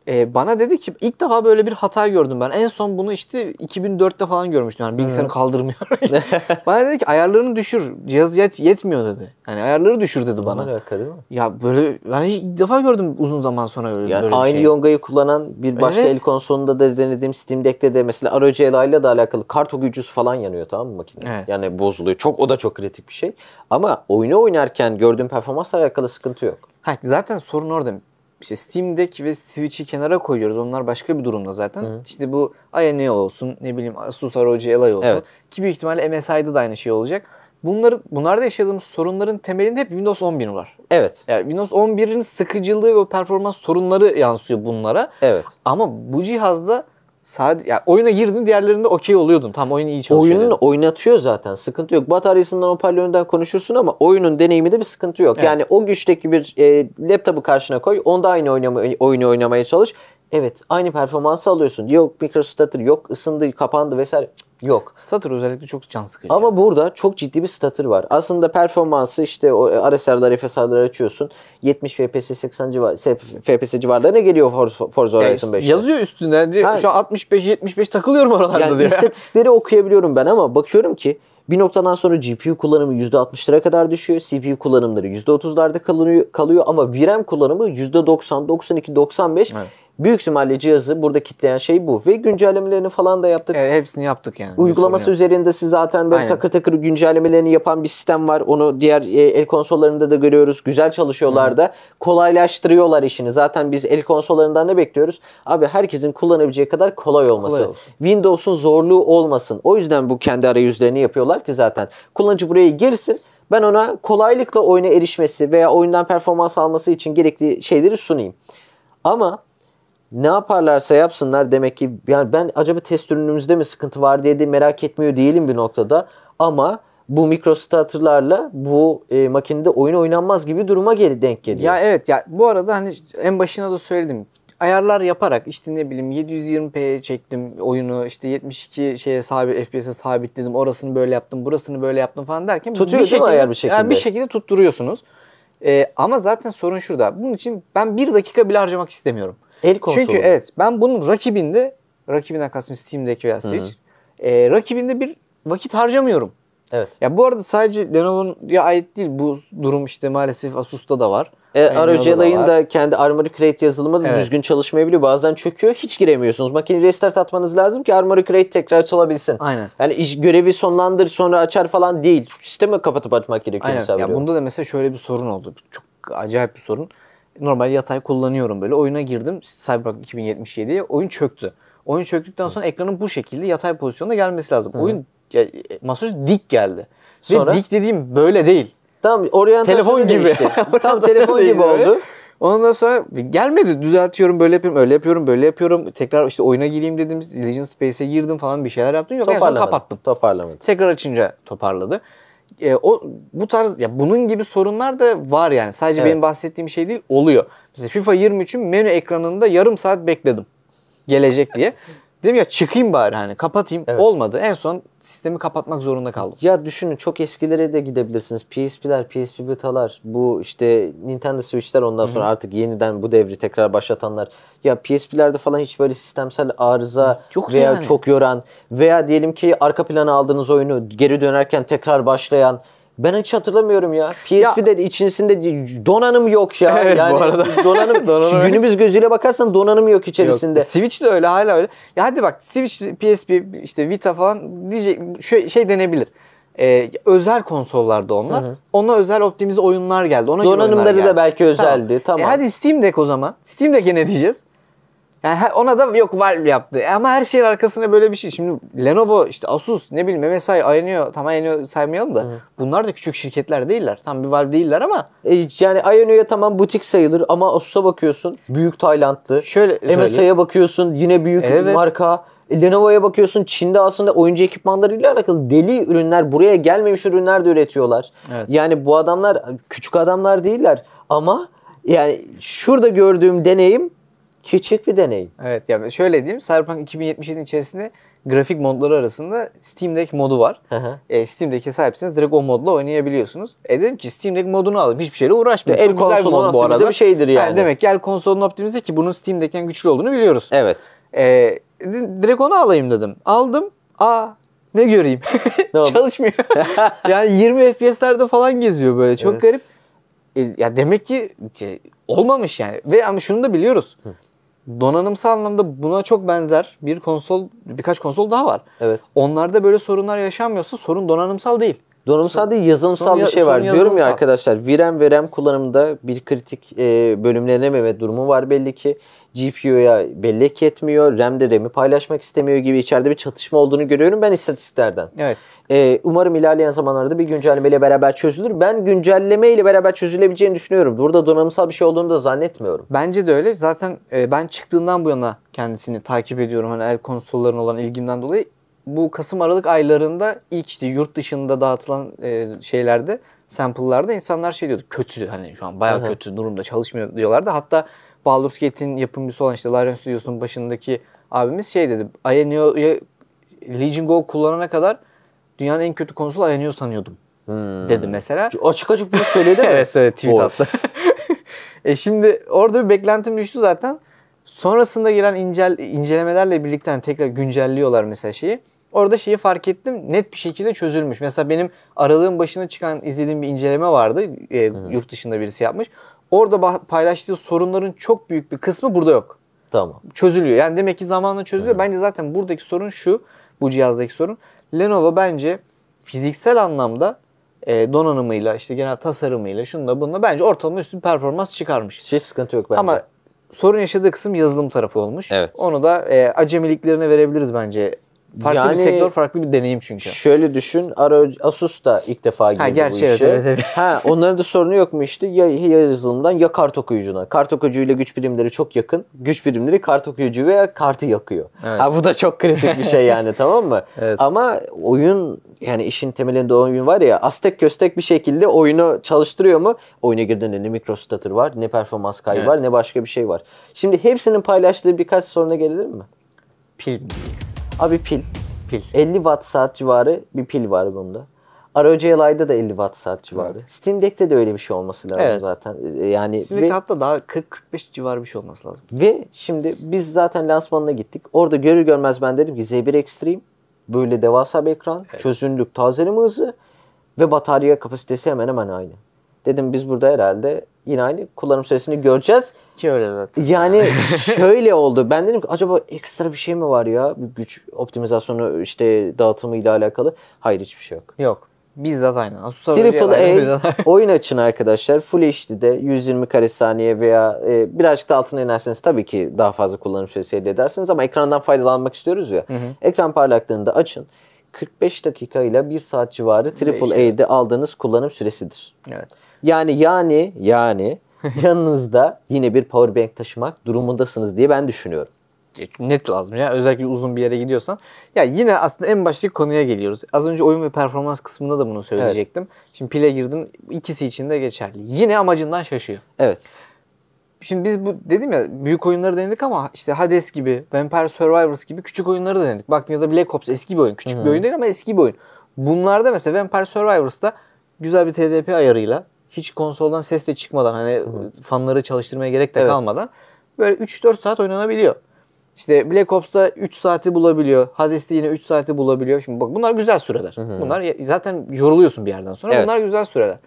Ee, bana dedi ki ilk defa böyle bir hata gördüm ben. En son bunu işte 2004'te falan görmüştüm. Yani bilgisayarım kaldırmıyor. bana dedi ki ayarlarını düşür. Cihaz yet, yetmiyor dedi. Yani ayarları düşür dedi bana. Bana alaka değil mi? Ya böyle ben ilk defa gördüm uzun zaman sonra öyle, Yani böyle aynı şey. yongayı kullanan bir başka Evet. el konsolunda da denediğim Steam Deck'te de mesela ROG ile de alakalı kart okuyucusu falan yanıyor tamam mı makine? Evet. Yani bozuluyor. Çok o da çok kritik bir şey. Ama oyunu oynarken gördüğüm performansla alakalı sıkıntı yok. Ha, zaten sorun orada. İşte Steam Deck ve Switch'i kenara koyuyoruz. Onlar başka bir durumda zaten. İşte bu AYN olsun, ne bileyim Asus ROG Ally olsun. Evet. Ki büyük ihtimalle MSI'da da aynı şey olacak. Bunları, bunlarda yaşadığımız sorunların temelinde hep Windows 11 var. Evet. Yani Windows 11'in sıkıcılığı ve performans sorunları yansıyor bunlara. Evet. Ama bu cihazda sadece yani oyuna girdin diğerlerinde okey oluyordun. Tam oyun iyi çalışıyor. Oyunun dedin. oynatıyor zaten. Sıkıntı yok. Bataryasından hoparlöründen konuşursun ama oyunun deneyiminde bir sıkıntı yok. Evet. Yani o güçteki bir e, laptopu karşına koy. Onda aynı oynama, oyunu oynamaya çalış. Evet aynı performansı alıyorsun. Yok microstutter, yok ısındı, kapandı vesaire. Cık, Yok. Stutter özellikle çok can sıkıcı. Ama burada çok ciddi bir stutter var. Aslında performansı işte o RSR'lar, FSR'ları açıyorsun. 70 FPS, 80 civar, FPS civarlarına geliyor Forza, Forza Yani Horizon 5'te. yazıyor üstünde. Ha. Şu an 65-75 takılıyorum oralarda Yani diyor. istatistikleri okuyabiliyorum ben ama bakıyorum ki bir noktadan sonra GPU kullanımı %60'lara kadar düşüyor. CPU kullanımları %30'larda kalıyor, kalıyor ama VRAM kullanımı %90, 92, 95. Evet. Büyük ihtimalle cihazı burada kitleyen şey bu. Ve güncellemelerini falan da yaptık. Evet, hepsini yaptık yani. Uygulaması üzerinde siz zaten böyle Aynen. takır takır güncellemelerini yapan bir sistem var. Onu diğer e, el konsollarında da görüyoruz. Güzel çalışıyorlar da. Kolaylaştırıyorlar işini. Zaten biz el konsollarından ne bekliyoruz? Abi herkesin kullanabileceği kadar kolay olması. Kolay olsun. Windows'un zorluğu olmasın. O yüzden bu kendi arayüzlerini yapıyorlar ki zaten. Kullanıcı buraya girsin. Ben ona kolaylıkla oyuna erişmesi veya oyundan performans alması için gerekli şeyleri sunayım. Ama ne yaparlarsa yapsınlar demek ki yani ben acaba test ürünümüzde mi sıkıntı var diye de merak etmiyor değilim bir noktada. Ama bu mikrostratörlerle bu e, makinede oyun oynanmaz gibi duruma geri denk geliyor. Ya evet ya bu arada hani en başına da söyledim. Ayarlar yaparak işte ne bileyim 720p'ye çektim oyunu işte 72 şeye sabit FPS'e sabitledim. Orasını böyle yaptım, burasını böyle yaptım falan derken Tutuyor değil mi ayar bir şekilde? Yani bir şekilde tutturuyorsunuz. Ee, ama zaten sorun şurada. Bunun için ben bir dakika bile harcamak istemiyorum. El konsolu. Çünkü evet ben bunun rakibinde rakibinden kastım Steam Deck veya Switch. e, rakibinde bir vakit harcamıyorum. Evet. Ya bu arada sadece Lenovo'ya ait değil bu durum işte maalesef Asus'ta da var. E, ROG var. da kendi Armory Crate yazılımı da Evet. düzgün çalışmayabiliyor. Bazen çöküyor. Hiç giremiyorsunuz. Makineyi restart atmanız lazım ki Armory Crate tekrar çalabilsin. Aynen. Yani iş, görevi sonlandır sonra açar falan değil. Sistemi kapatıp açmak gerekiyor. Aynen. Ya bunda da mesela şöyle bir sorun oldu. Çok acayip bir sorun. Normal yatay kullanıyorum böyle. Oyuna girdim Cyberpunk 2077'ye. Oyun çöktü. Oyun çöktükten sonra ekranın bu şekilde yatay pozisyonda gelmesi lazım. Oyun ya, e, masaüstü dik geldi. Sonra? Ve dik dediğim böyle değil. Tamam oryantasyonu Telefon gibi. Tam telefon gibi oldu. Ondan sonra gelmedi. Düzeltiyorum, böyle yapıyorum, öyle yapıyorum, böyle yapıyorum. Tekrar işte oyuna gireyim dedim. Legend Space'e girdim falan bir şeyler yaptım. Yok en son kapattım. Toparlamadı. Tekrar açınca toparladı. E, o bu tarz ya bunun gibi sorunlar da var yani. Sadece Evet. benim bahsettiğim şey değil, oluyor. Mesela FIFA 23'ün menü ekranında yarım saat bekledim. Gelecek diye. Dedim ya çıkayım bari hani kapatayım. Evet. Olmadı. En son sistemi kapatmak zorunda kaldım. Ya düşünün çok eskilere de gidebilirsiniz. PSP'ler, PSP betalar, bu işte Nintendo Switch'ler ondan sonra artık yeniden bu devri tekrar başlatanlar. Ya PSP'lerde falan hiç böyle sistemsel arıza Yok veya yani. çok yoran veya diyelim ki arka plana aldığınız oyunu geri dönerken tekrar başlayan ben hiç hatırlamıyorum ya. PSP'de de içerisinde donanım yok ya. Evet, bu yani arada. donanım, Donanım günümüz gözüyle bakarsan donanım yok içerisinde. Yok. Switch de öyle hala öyle. Ya hadi bak Switch, PSP, işte Vita falan diyecek şey, şey denebilir. Ee, özel konsollarda onlar. Ona özel optimize oyunlar geldi. Ona Donanımları da geldi. belki özeldi, tamam. E hadi Steam Deck o zaman. Steam Deck'e ne diyeceğiz? Yani ona da yok Valve yaptı. E Ama her şeyin arkasında böyle bir şey. Şimdi Lenovo, işte Asus, ne bileyim MSI, Ayaneo, tam Ayaneo saymayalım da. Bunlar da küçük şirketler değiller. Tam bir Valve değiller ama E, yani Ioneo'ya tamam butik sayılır ama Asus'a bakıyorsun büyük Taylandlı. Şöyle. MSI'ye bakıyorsun yine büyük Evet. marka. E, Lenovo'ya bakıyorsun Çin'de aslında oyuncu ekipmanlarıyla alakalı deli ürünler buraya gelmemiş ürünler de üretiyorlar. Evet. Yani bu adamlar küçük adamlar değiller ama yani şurada gördüğüm deneyim küçük bir deneyim. Evet yani şöyle diyeyim Cyberpunk 2077'nin içerisinde grafik modları arasında Steam Deck modu var. Hı hı. E, Steam Deck'e sahipseniz direkt o modla oynayabiliyorsunuz. E dedim ki Steam Deck modunu alayım. Hiçbir şeyle uğraşmayayım. El mod bu arada. bir şeydir yani. demek gel konsolun optimize ki bunun Steam Deck'ten güçlü olduğunu biliyoruz. Evet. E, di- direkt onu alayım dedim. Aldım. Aa ne göreyim. Ne? Çalışmıyor. yani 20 FPS'lerde falan geziyor böyle. Çok Evet. garip. E, ya demek ki şey, olmamış yani. Ve ama şunu da biliyoruz. Donanımsal anlamda buna çok benzer bir konsol, birkaç konsol daha var. Evet. Onlarda böyle sorunlar yaşanmıyorsa sorun donanımsal değil. Donanımsal değil yazılımsal bir şey var. sorun Diyorum ya yazılımsal. arkadaşlar VRAM ve RAM kullanımında bir kritik e, bölümlenememe durumu var belli ki. GPU'ya bellek yetmiyor. RAM'de de mi paylaşmak istemiyor gibi içeride bir çatışma olduğunu görüyorum ben istatistiklerden. Evet. E, umarım ilerleyen zamanlarda bir güncellemeyle beraber çözülür. Ben güncelleme ile beraber çözülebileceğini düşünüyorum. Burada donanımsal bir şey olduğunu da zannetmiyorum. Bence de öyle. Zaten e, ben çıktığından bu yana kendisini takip ediyorum. Hani el konsollarına olan ilgimden dolayı. Bu Kasım Aralık aylarında ilk işte yurt dışında dağıtılan e, şeylerde sample'larda insanlar şey diyordu. Kötü hani şu an hı. kötü durumda çalışmıyor diyorlardı. Hatta Baldur's Gate'in yapımcısı olan işte Larian Studios'un başındaki abimiz şey dedi. Ayanio'ya Legion Go kullanana kadar dünyanın en kötü konsolu Ayanio sanıyordum dedi mesela. Açık açık bunu söyledi mi? evet evet tweet attı. e şimdi orada bir beklentim düştü zaten. Sonrasında gelen incel, incelemelerle birlikte hani tekrar güncelliyorlar mesela şeyi. Orada şeyi fark ettim net bir şekilde çözülmüş. Mesela benim aralığın başına çıkan izlediğim bir inceleme vardı. E, yurt dışında birisi yapmış. Orada paylaştığı sorunların çok büyük bir kısmı burada yok Tamam. çözülüyor. Yani demek ki zamanla çözülüyor. Bence zaten buradaki sorun şu. Bu cihazdaki sorun. Lenovo bence fiziksel anlamda e, donanımıyla işte genel tasarımıyla şununla bununla bence ortalama üstü bir performans çıkarmış. Hiç sıkıntı yok bence. Ama sorun yaşadığı kısım yazılım tarafı olmuş. Evet. Onu da e, acemiliklerine verebiliriz bence. Farklı Yani- bir sektör, farklı bir deneyim çünkü. Şöyle düşün. Ara, Asus da ilk defa girdi gerçi bu evet, işe. evet, evet. Ha, onların da sorunu yok mu işte? Ya, ya yazılımdan ya kart okuyucuna. Kart okuyucuyla güç birimleri çok yakın. Güç birimleri kart okuyucu veya kartı yakıyor. Evet. Ha, bu da çok kritik bir şey yani tamam mı? Evet. Ama oyun yani işin temelinde oyun var ya Aztek köstek bir şekilde oyunu çalıştırıyor mu? Oyuna girdiğinde ne mikrostutter var, ne performans kaybı Evet. var, ne başka bir şey var. Şimdi hepsinin paylaştığı birkaç soruna gelelim mi? Pil. Abi pil. Pil. 50 watt saat civarı bir pil var bunda. ROG Live'da da 50 watt saat civarı. Evet. Steam Deck'te de öyle bir şey olması lazım Evet. zaten. Ee, Yani Simit ve, hatta daha 40-45 civarı bir şey olması lazım. ve şimdi biz zaten lansmanına gittik. Orada görür görmez ben dedim ki Z1 Extreme böyle devasa bir ekran, çözünürlük, tazeleme hızı ve batarya kapasitesi hemen hemen aynı. Dedim biz burada herhalde yine aynı kullanım süresini göreceğiz. Ki öyle zaten. Yani şöyle oldu. Ben dedim ki acaba ekstra bir şey mi var ya? Bir güç optimizasyonu işte dağıtımı ile alakalı. Hayır hiçbir şey yok. Yok. Bizzat aynı. Asus Triple A oyun açın arkadaşlar. Full HD'de 120 kare saniye veya e, birazcık da altına inerseniz tabii ki daha fazla kullanım süresi elde edersiniz ama ekrandan faydalanmak istiyoruz ya. Ekran parlaklığını da açın. 45 dakika ile 1 saat civarı Triple. A'de aldığınız kullanım süresidir. Evet. Yani yani yani yanınızda yine bir power bank taşımak durumundasınız diye ben düşünüyorum. net lazım ya. Özellikle uzun bir yere gidiyorsan. Ya yine aslında en baştaki konuya geliyoruz. Az önce oyun ve performans kısmında da bunu söyleyecektim. Şimdi pile girdin. ikisi için de geçerli. Yine amacından şaşıyor. Evet. Şimdi biz bu dedim ya büyük oyunları denedik ama işte Hades gibi, Vampire Survivors gibi küçük oyunları da denedik. Baktığınızda Black Ops eski bir oyun. Küçük bir oyun değil ama eski bir oyun. Bunlarda mesela Vampire Survivors'ta güzel bir TDP ayarıyla hiç konsoldan ses de çıkmadan hani fanları çalıştırmaya gerek de Evet. kalmadan böyle 3-4 saat oynanabiliyor. İşte Black Ops'ta 3 saati bulabiliyor. Hades'te yine 3 saati bulabiliyor. Şimdi bak bunlar güzel süreler. Bunlar ya- zaten yoruluyorsun bir yerden sonra. Evet. Bunlar güzel süreler.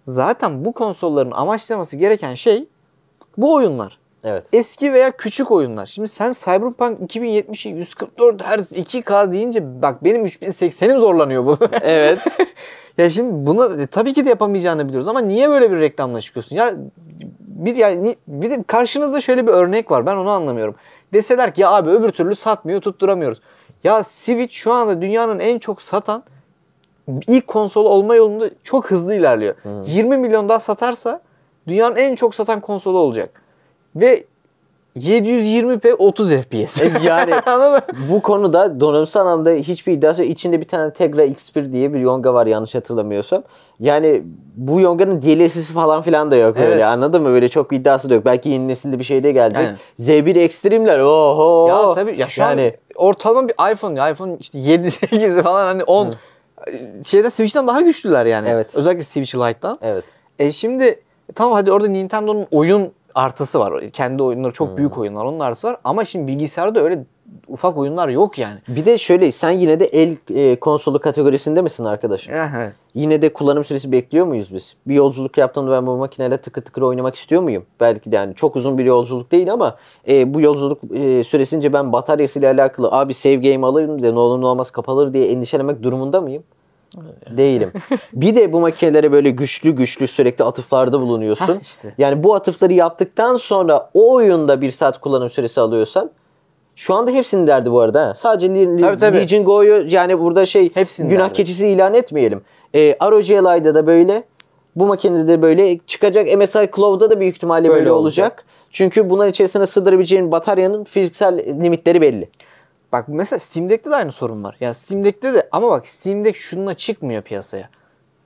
Zaten bu konsolların amaçlaması gereken şey bu oyunlar. Evet. Eski veya küçük oyunlar. Şimdi sen Cyberpunk 2070'i 144 Hz 2K deyince bak benim 3080'im zorlanıyor bu. Evet. ya şimdi buna e, tabii ki de yapamayacağını biliyoruz ama niye böyle bir reklamla çıkıyorsun? Ya bir ya ni- bir de karşınızda şöyle bir örnek var. Ben onu anlamıyorum. Deseler ki ya abi öbür türlü satmıyor, tutturamıyoruz. Ya Switch şu anda dünyanın en çok satan ilk konsol olma yolunda çok hızlı ilerliyor. 20 milyon daha satarsa dünyanın en çok satan konsolu olacak. Ve 720p 30 FPS. Yani Anladın mı? bu konuda donanımsal anlamda hiçbir iddiası yok. İçinde bir tane Tegra X1 diye bir yonga var yanlış hatırlamıyorsam. Yani bu yonganın DLS'si falan filan da yok Evet. öyle anladın mı? Böyle çok bir iddiası da yok. Belki yeni nesilde bir şey de gelecek. Aynen. Z1 Extreme'ler oho. Ya tabii ya şu yani, an ortalama bir iPhone ya iPhone işte 7 8 falan hani 10 şeyden Switch'ten daha güçlüler yani. Evet. Özellikle Switch Lite'dan. Evet. E şimdi tamam hadi orada Nintendo'nun oyun artısı var. Kendi oyunları çok büyük oyunlar onun artısı var ama şimdi bilgisayarda öyle ufak oyunlar yok yani. Bir de şöyle sen yine de el e, konsolu kategorisinde misin arkadaşım? Evet. Yine de kullanım süresi bekliyor muyuz biz? Bir yolculuk yaptığımda ben bu makineyle tıkır tıkır oynamak istiyor muyum? Belki de yani çok uzun bir yolculuk değil ama e, bu yolculuk e, süresince ben bataryasıyla alakalı abi save game alırım da ne olur ne olmaz kapalır diye endişelemek durumunda mıyım? Değilim. bir de bu makinelere böyle güçlü güçlü sürekli atıflarda bulunuyorsun. Hah, işte. Yani bu atıfları yaptıktan sonra o oyunda bir saat kullanım süresi alıyorsan şu anda hepsinin derdi bu arada. ha. Sadece Li- Li- Tabii, tabii. Legion Go'yu yani burada şey Hepsinin günah derdi. keçisi ilan etmeyelim. E, ROG da böyle. Bu makinede de böyle çıkacak. MSI Cloud'da da büyük ihtimalle böyle, Böyle olacak. olacak. Çünkü bunların içerisine sığdırabileceğin bataryanın fiziksel limitleri belli. Bak mesela Steam Deck'te de aynı sorun var. Ya Steam Deck'te de ama bak Steam Deck şununla çıkmıyor piyasaya.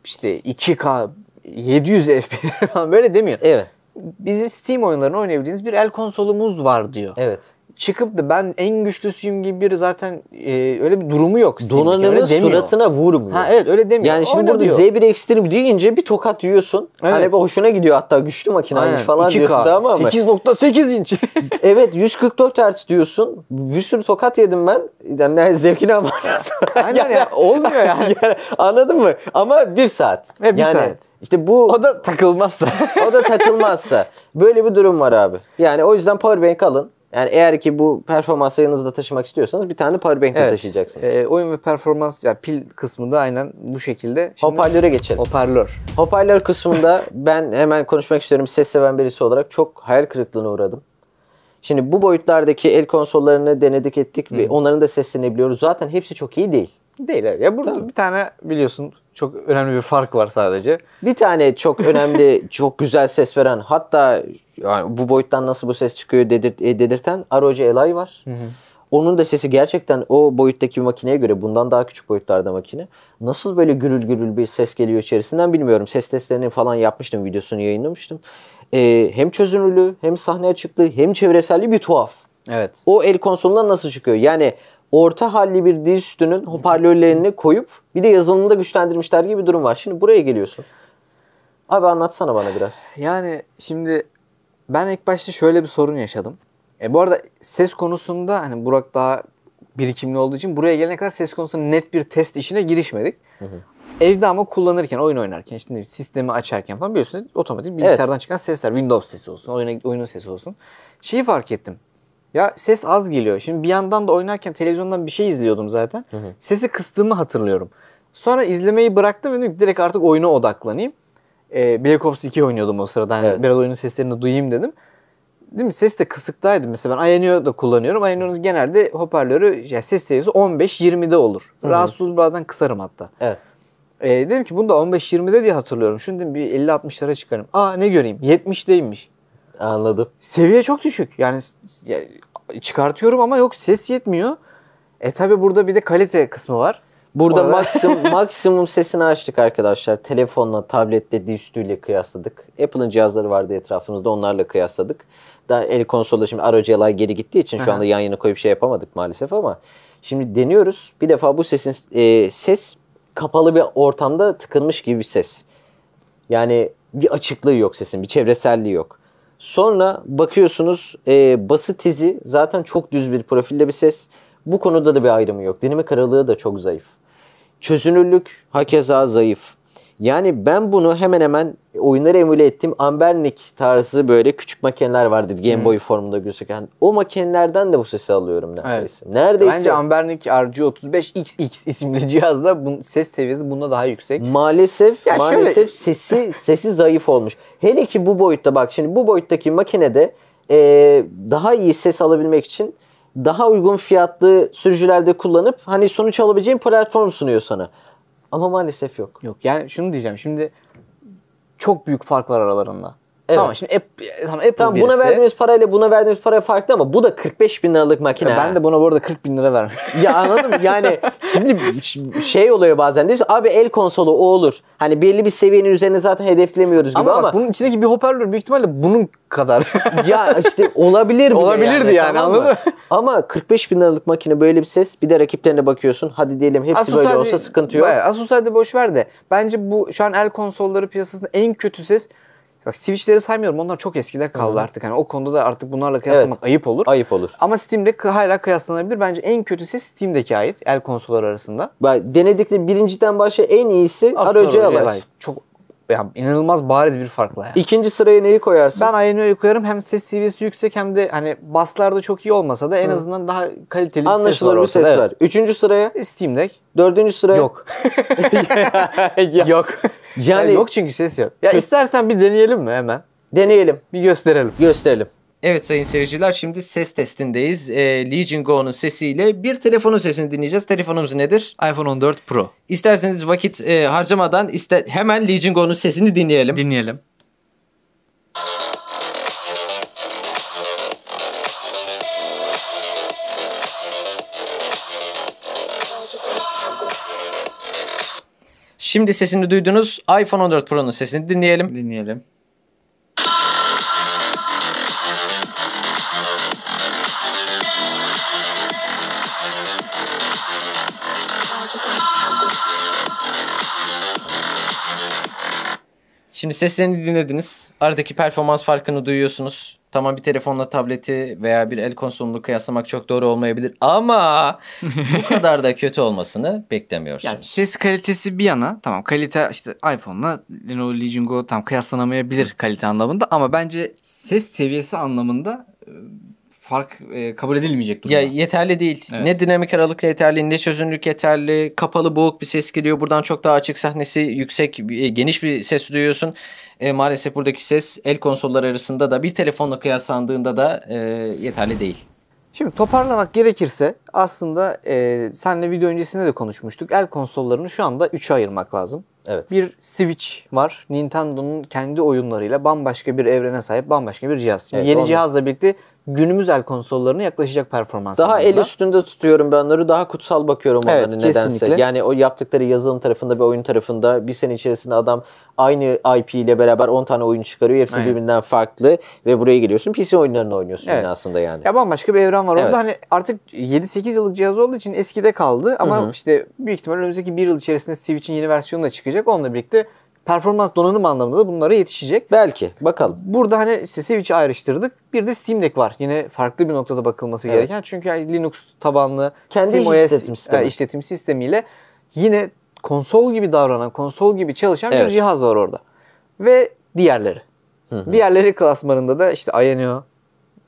İşte 2K 700 FPS falan böyle demiyor. Evet. Bizim Steam oyunlarını oynayabildiğiniz bir el konsolumuz var diyor. Evet. Çıkıp da ben en güçlüsüyüm gibi bir zaten e, öyle bir durumu yok. Donanımın suratına vurmuyor. Ha evet öyle demiyor. Yani şimdi Oyna burada diyor. Z1 Extreme deyince bir tokat yiyorsun. Evet. Hani hoşuna gidiyor hatta güçlü makinaymış falan 2K, diyorsun tamam mı? 8.8 inç. Evet 144 Hz diyorsun. Bir sürü tokat yedim ben. Yani zevkini almak lazım. Aynen ya, olmuyor yani. yani anladın mı? Ama bir saat. Evet, bir yani, saat. İşte bu o da takılmazsa. o da takılmazsa. Böyle bir durum var abi. Yani o yüzden powerbank alın. Yani eğer ki bu performansı yanınızda taşımak istiyorsanız bir tane de powerbank de taşıyacaksınız. E, oyun ve performans ya pil kısmı da aynen bu şekilde. Şimdi, Hoparlöre geçelim. Hoparlör. Hoparlör kısmında ben hemen konuşmak istiyorum ses seven birisi olarak çok hayal kırıklığına uğradım. Şimdi bu boyutlardaki el konsollarını denedik ettik ve onların da seslerini biliyoruz. Zaten hepsi çok iyi değil. Değil. evet. Ya burada bir tane biliyorsun çok önemli bir fark var sadece. Bir tane çok önemli, çok güzel ses veren hatta yani bu boyuttan nasıl bu ses çıkıyor dedir, e, dedirten ROG Ally var. Onun da sesi gerçekten o boyuttaki bir makineye göre bundan daha küçük boyutlarda makine. Nasıl böyle gürül gürül bir ses geliyor içerisinden bilmiyorum. Ses testlerini falan yapmıştım, videosunu yayınlamıştım. Ee, hem çözünürlüğü, hem sahne açıklığı, hem çevreselliği bir tuhaf. Evet. O el konsolundan nasıl çıkıyor? Yani orta halli bir dizüstünün hoparlörlerini koyup bir de yazılımını da güçlendirmişler gibi bir durum var. Şimdi buraya geliyorsun. Abi anlatsana bana biraz. Yani şimdi ben ilk başta şöyle bir sorun yaşadım. E, bu arada ses konusunda hani Burak daha birikimli olduğu için buraya gelene kadar ses konusunda net bir test işine girişmedik. Evde ama kullanırken, oyun oynarken, işte sistemi açarken falan biliyorsun otomatik bilgisayardan çıkan sesler. Windows sesi olsun, oyuna, oyunun sesi olsun. Şeyi fark ettim. Ya ses az geliyor. Şimdi bir yandan da oynarken televizyondan bir şey izliyordum zaten. Sesi kıstığımı hatırlıyorum. Sonra izlemeyi bıraktım ve dedim ki direkt artık oyuna odaklanayım. Ee, Black Ops 2 oynuyordum o sırada. Hani Evet. Biraz oyunun seslerini duyayım dedim. Değil mi? Ses de kısıktaydı. Mesela ben Ayaneo da kullanıyorum. Ayaneo'nun genelde hoparlörü ya ses seviyesi 15-20'de olur. Rahatsız olduğum bazen kısarım hatta. Evet. Ee, dedim ki bunu da 15-20'de diye hatırlıyorum. Şunu dedim bir 50-60'lara çıkarım. Aa ne göreyim 70'deymiş. Anladım. Seviye çok düşük. Yani ya, çıkartıyorum ama yok ses yetmiyor. E tabi burada bir de kalite kısmı var. Burada Orada- maksimum, maksimum sesini açtık arkadaşlar. Telefonla, tablette, dizüstüyle kıyasladık. Apple'ın cihazları vardı etrafımızda onlarla kıyasladık. Daha el konsolda şimdi Ally geri gittiği için şu anda yan yana koyup şey yapamadık maalesef ama şimdi deniyoruz. Bir defa bu sesin e, ses kapalı bir ortamda tıkınmış gibi bir ses. Yani bir açıklığı yok sesin, bir çevreselliği yok. Sonra bakıyorsunuz e, bası tizi zaten çok düz bir profilde bir ses. Bu konuda da bir ayrımı yok. Dinamik aralığı da çok zayıf. Çözünürlük hakeza zayıf. Yani ben bunu hemen hemen oyunları emüle ettiğim Ambernic tarzı böyle küçük makineler vardı Game Boy formunda gözüken. O makinelerden de bu sesi alıyorum neredeyse. Neredeyse. Bence Ambernic RG35XX isimli cihazda bunun ses seviyesi bunda daha yüksek. Maalesef Ya şöyle- maalesef sesi sesi zayıf olmuş. Hele ki bu boyutta bak şimdi bu boyuttaki makinede e, daha iyi ses alabilmek için daha uygun fiyatlı sürücülerde kullanıp hani sonuç alabileceğin platform sunuyor sana. Ama maalesef yok. Yok yani şunu diyeceğim şimdi çok büyük fark var aralarında. Tamam şimdi Apple, tamam, Apple Tamam birisi. buna verdiğimiz parayla buna verdiğimiz para farklı ama bu da 45 bin liralık makine. Ya ben de buna bu arada 40 bin lira vermiş. Ya anladın mı? Yani şimdi şey oluyor bazen mi? Abi el konsolu o olur. Hani belli bir seviyenin üzerine zaten hedeflemiyoruz gibi ama, ama, bak bunun içindeki bir hoparlör büyük ihtimalle bunun kadar. ya işte olabilir bile Olabilirdi yani, tamam mı? anladın mı? Ama 45 bin liralık makine böyle bir ses bir de rakiplerine bakıyorsun. Hadi diyelim hepsi böyle hadi- olsa sıkıntı yok. Bayağı, Asus hadi boş ver de. Bence bu şu an el konsolları piyasasında en kötü ses Bak Switch'leri saymıyorum. Onlar çok eskide kaldı artık. Hani o konuda da artık bunlarla kıyaslamak ayıp olur. Ayıp olur. Ama Steam'de hala kıyaslanabilir. Bence en kötü ses Steam'deki ait el konsolları arasında. Bak denedikleri birinciden başa en iyisi ROG Ally. Ally. Çok yani inanılmaz bariz bir farkla yani. İkinci sıraya neyi koyarsın? Ben Ayeno'yu koyarım. Hem ses seviyesi yüksek hem de hani baslarda çok iyi olmasa da en azından daha kaliteli bir ses var Anlaşılır bir ses ortada. var. Üçüncü sıraya, Evet. Steam Deck dördüncü sıraya. yok. Yok. Yani- Yani yok çünkü ses yok. Ya istersen bir deneyelim mi hemen? Deneyelim, Bir gösterelim. gösterelim. Evet sayın seyirciler şimdi ses testindeyiz. Ee, Legion Go'nun sesiyle bir telefonun sesini dinleyeceğiz. Telefonumuz nedir? iPhone 14 Pro. İsterseniz vakit e, harcamadan ister hemen Legion Go'nun sesini dinleyelim. Dinleyelim. Şimdi sesini duydunuz. iPhone 14 Pro'nun sesini dinleyelim. Dinleyelim. Şimdi seslerini dinlediniz. Aradaki performans farkını duyuyorsunuz. Tamam bir telefonla tableti veya bir el konsolunu kıyaslamak çok doğru olmayabilir ama bu kadar da kötü olmasını beklemiyorsunuz. Yani ses kalitesi bir yana tamam kalite işte iPhone'la Lenovo Legion Go tam kıyaslanamayabilir kalite anlamında ama bence ses seviyesi anlamında fark e, kabul edilmeyecek durumda. Ya yeterli değil. Evet. Ne dinamik aralık yeterli, ne çözünürlük yeterli. Kapalı boğuk bir ses geliyor. Buradan çok daha açık sahnesi yüksek, e, geniş bir ses duyuyorsun. E, maalesef buradaki ses el konsolları arasında da bir telefonla kıyaslandığında da e, yeterli değil. Şimdi toparlamak gerekirse aslında e, senle video öncesinde de konuşmuştuk. El konsollarını şu anda 3'e ayırmak lazım. Evet. Bir Switch var. Nintendo'nun kendi oyunlarıyla bambaşka bir evrene sahip bambaşka bir cihaz. Şimdi Evet, yeni onu- cihazla birlikte günümüz el konsollarına yaklaşacak performans. Daha el anlamında. üstünde tutuyorum ben onları. Daha kutsal bakıyorum onları Evet, nedense. kesinlikle. Yani o yaptıkları yazılım tarafında ve oyun tarafında bir sene içerisinde adam aynı IP ile beraber 10 tane oyun çıkarıyor. Hepsi Aynen. birbirinden farklı ve buraya geliyorsun. PC oyunlarını oynuyorsun Evet. aslında yani. Ya bambaşka bir evren var Evet. orada. Hani artık 7-8 yıllık cihaz olduğu için eskide kaldı. Ama işte büyük ihtimalle önümüzdeki bir yıl içerisinde Switch'in yeni versiyonu da çıkacak. Onunla birlikte performans donanım anlamında da bunlara yetişecek. Belki. Bakalım. Burada hani işte Switch'i ayrıştırdık. Bir de Steam Deck var. Yine farklı bir noktada bakılması Evet. gereken. Çünkü yani Linux tabanlı Kendi Steam işletim OS sistemi. e, işletim sistemiyle yine konsol gibi davranan, konsol gibi çalışan bir Evet. cihaz var orada. Ve diğerleri. Diğerleri klasmanında da işte Ayaneo,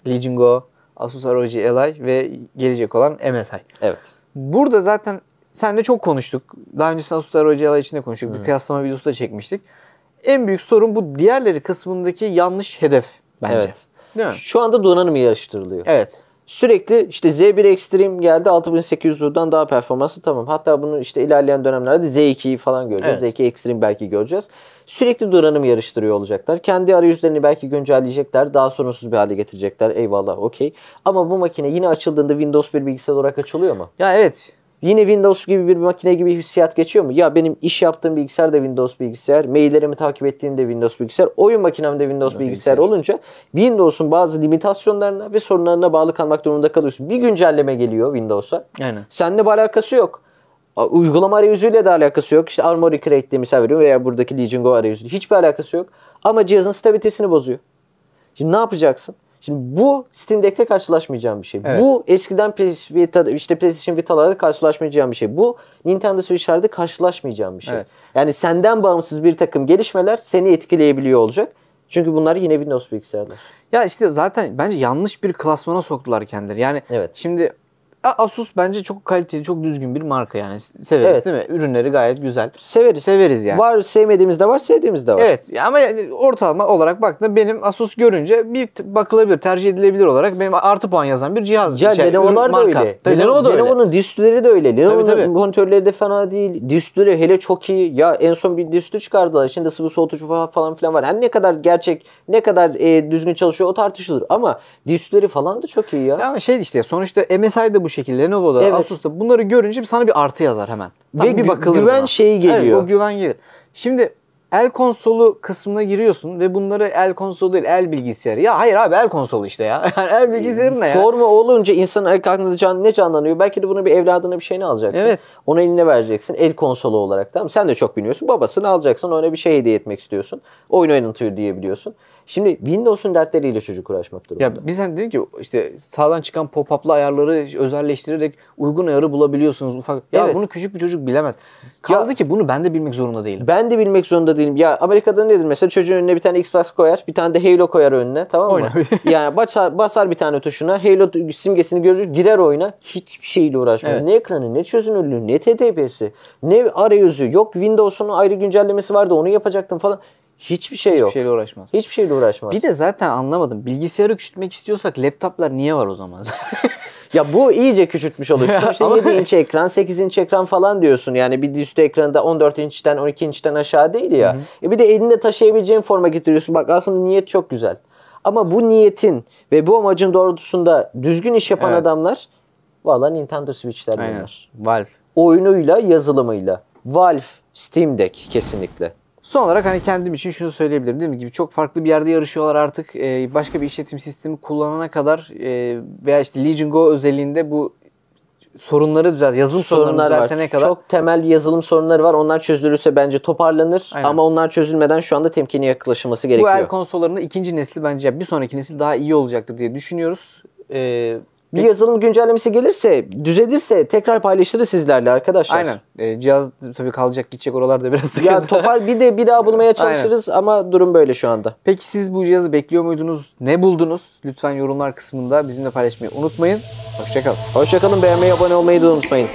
Legion Go, Asus ROG Ally ve gelecek olan MSI. Evet. Burada zaten seninle çok konuştuk. Daha öncesinde Asus ROG Ally için de konuştuk. Bir kıyaslama videosu da çekmiştik. En büyük sorun bu diğerleri kısmındaki yanlış hedef bence. Evet. Değil mi? Şu anda donanım yarıştırılıyor. Evet. Sürekli işte Z1 Extreme geldi 6800'den daha performanslı tamam. Hatta bunu işte ilerleyen dönemlerde Z2'yi falan göreceğiz. Evet. Z2 Extreme belki göreceğiz. Sürekli donanım yarıştırıyor olacaklar. Kendi arayüzlerini belki güncelleyecekler. Daha sorunsuz bir hale getirecekler. Eyvallah okey. Ama bu makine yine açıldığında Windows bir bilgisayar olarak açılıyor mu? Ya evet. Yine Windows gibi bir makine gibi hissiyat geçiyor mu? Ya benim iş yaptığım bilgisayar da Windows bilgisayar, maillerimi takip ettiğim de Windows bilgisayar, oyun makinem de Windows bilgisayar olunca Windows'un bazı limitasyonlarına ve sorunlarına bağlı kalmak durumunda kalıyorsun. Bir güncelleme geliyor Windows'a. Aynen. Seninle bir alakası yok. Uygulama arayüzüyle de alakası yok. İşte Armoury Crate diye misal veriyorum veya buradaki Legion Go arayüzüyle. Hiçbir alakası yok. Ama cihazın stabilitesini bozuyor. Şimdi ne yapacaksın? Şimdi bu Steam Deck'te karşılaşmayacağım bir şey. Evet. Bu eskiden PS Vita, işte PlayStation Vita'larda karşılaşmayacağım bir şey. Bu Nintendo Switch'lerde karşılaşmayacağım bir şey. Evet. Yani senden bağımsız bir takım gelişmeler seni etkileyebiliyor olacak. Çünkü bunlar yine Windows bilgisayarlar. Ya işte zaten bence yanlış bir klasmana soktular kendileri. Yani Evet. şimdi Asus bence çok kaliteli, çok düzgün bir marka yani. Severiz Evet. değil mi? Ürünleri gayet güzel. Severiz. Severiz yani. Var sevmediğimiz de var, sevdiğimiz de var. Evet ama yani ortalama olarak baktığında benim Asus görünce bir bakılabilir, tercih edilebilir olarak benim artı puan yazan bir cihaz. Ya şey, Lenovo'lar da öyle. Tabii Lenovo da öyle. Lenovo'nun distüleri de öyle. Lenovo'nun monitörleri de fena değil. Distüleri hele çok iyi. Ya en son bir distü çıkardılar. İçinde sıvı soğutucu fa- falan filan var. Yani ne kadar gerçek, ne kadar e, düzgün çalışıyor o tartışılır. Ama distüleri falan da çok iyi ya. Ya ama şey işte sonuçta MSI de bu şekilde, Lenovo'da, Evet. Asus'ta bunları görünce sana bir artı yazar hemen. Tam Ve bir bakılır güven buna. şeyi geliyor. Evet, o güven gelir. Şimdi el konsolu kısmına giriyorsun ve bunları el konsolu değil el bilgisayarı. Ya hayır abi el konsolu işte ya. Yani el bilgisayarı ne ya? Formu olunca insanın aklında can, ne canlanıyor? Belki de bunu bir evladına bir şeyini alacaksın. Evet. Onu eline vereceksin. El konsolu olarak tamam? Sen de çok bilmiyorsun. Babasını alacaksın. Ona bir şey hediye etmek istiyorsun. Oyun oynatıyor diyebiliyorsun. Şimdi Windows'un dertleriyle çocuk uğraşmak durumunda. Ya biz hani dedik ki işte sağdan çıkan pop-up'lı ayarları özelleştirerek uygun ayarı bulabiliyorsunuz ufak. Ya Evet. bunu küçük bir çocuk bilemez. Kaldı ki bunu ben de bilmek zorunda değilim. Ben de bilmek zorunda değilim. Ya Amerika'da nedir mesela çocuğun önüne bir tane Xbox koyar, bir tane de Halo koyar önüne tamam mı? Oyna. yani basar, basar bir tane tuşuna, Halo simgesini görür, girer oyuna. Hiçbir şeyle uğraşmıyor. Evet. Ne ekranı, ne çözünürlüğü, ne TDP'si, ne arayüzü. Yok Windows'un ayrı güncellemesi vardı onu yapacaktım falan. Hiçbir şey yok. Hiçbir şeyle uğraşmaz. Hiçbir şeyle uğraşmaz. Bir de zaten anlamadım. Bilgisayarı küçültmek istiyorsak laptoplar niye var o zaman? Ya bu iyice küçültmüş oluyor. İşte Ama- 7 inç ekran, 8 inç ekran falan diyorsun. Yani bir üstü ekranı 14 inçten 12 inçten aşağı değil ya. E bir de elinde taşıyabileceğin forma getiriyorsun. Bak aslında niyet çok güzel. Ama bu niyetin ve bu amacın doğrultusunda düzgün iş yapan Evet. adamlar valla Nintendo Switch'ler bunlar. Valve. Oyunuyla, yazılımıyla. Valve, Steam Deck kesinlikle. Son olarak hani kendim için şunu söyleyebilirim. Dediğim gibi çok farklı bir yerde yarışıyorlar artık. Ee, başka bir işletim sistemi kullanana kadar e, veya işte Legion Go özelliğinde bu sorunları düzelt, yazılım sorunlarını sorunlar var. düzeltene kadar Çok temel yazılım sorunları var. Onlar çözülürse bence toparlanır. Aynen. Ama onlar çözülmeden şu anda temkini yaklaşılması bu gerekiyor. el konsollarının ikinci nesli bence bir sonraki nesil daha iyi olacaktır diye düşünüyoruz. Ee, Bir yazılım güncellemesi gelirse, düzelirse tekrar paylaşırız sizlerle arkadaşlar. aynen. Ee, cihaz tabii kalacak gidecek oralarda biraz sıkıntı. Ya topar bir de bir daha bulmaya çalışırız ama durum böyle şu anda. Peki siz bu cihazı bekliyor muydunuz? Ne buldunuz? Lütfen yorumlar kısmında bizimle paylaşmayı unutmayın. Hoşçakalın. Hoşçakalın, beğenmeyi, abone olmayı da unutmayın.